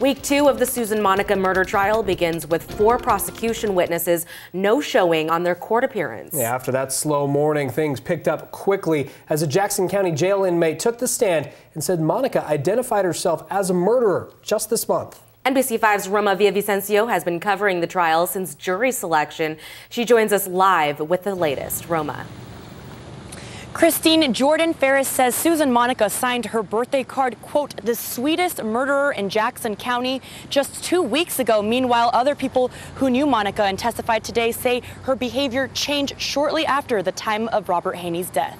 Week two of the Susan Monica murder trial begins with four prosecution witnesses no showing on their court appearance. Yeah, after that slow morning, things picked up quickly as a Jackson County jail inmate took the stand and said Monica identified herself as a murderer just this month. NBC5's Roma Villavicencio has been covering the trial since jury selection. She joins us live with the latest. Roma. Christine Jordan Ferris says Susan Monica signed her birthday card, quote, the sweetest murderer in Jackson County just two weeks ago. Meanwhile, other people who knew Monica and testified today say her behavior changed shortly after the time of Robert Haney's death.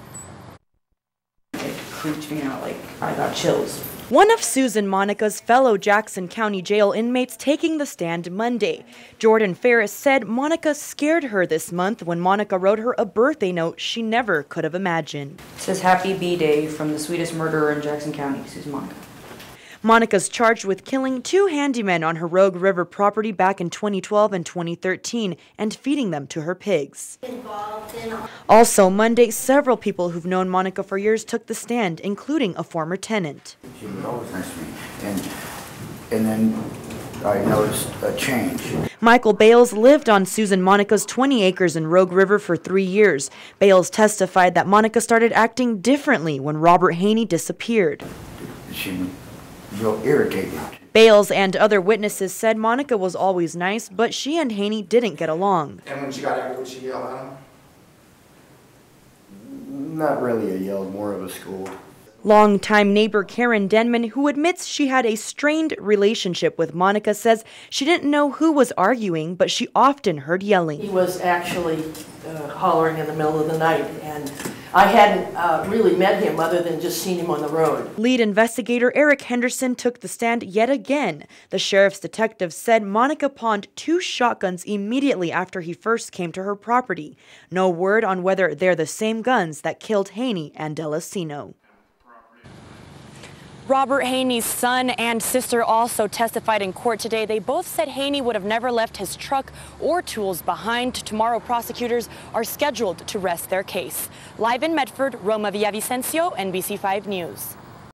Me out like I got chills. One of Susan Monica's fellow Jackson County jail inmates taking the stand Monday. Jordan Ferris said Monica scared her this month when Monica wrote her a birthday note she never could have imagined. It says Happy B Day from the sweetest murderer in Jackson County, Susan Monica. Monica's charged with killing two handymen on her Rogue River property back in 2012 and 2013 and feeding them to her pigs. Also, Monday, several people who've known Monica for years took the stand, including a former tenant. She was always nice to me. And, and then I noticed a change. Michael Bales lived on Susan Monica's 20 acres in Rogue River for three years. Bales testified that Monica started acting differently when Robert Haney disappeared. She real irritated. Bales and other witnesses said Monica was always nice, but she and Haney didn't get along. And when she got angry, would she yell at him? Not really a yell, more of a scold. Longtime neighbor Karen Denman, who admits she had a strained relationship with Monica, says she didn't know who was arguing, but she often heard yelling. He was actually uh, hollering in the middle of the night, and I hadn't uh, really met him other than just seen him on the road. Lead investigator Eric Henderson took the stand yet again. The sheriff's detective said Monica pawned two shotguns immediately after he first came to her property. No word on whether they're the same guns that killed Haney and Delicino. Robert Haney's son and sister also testified in court today. They both said Haney would have never left his truck or tools behind. Tomorrow, prosecutors are scheduled to rest their case. Live in Medford, Roma Villavicencio, NBC5 News.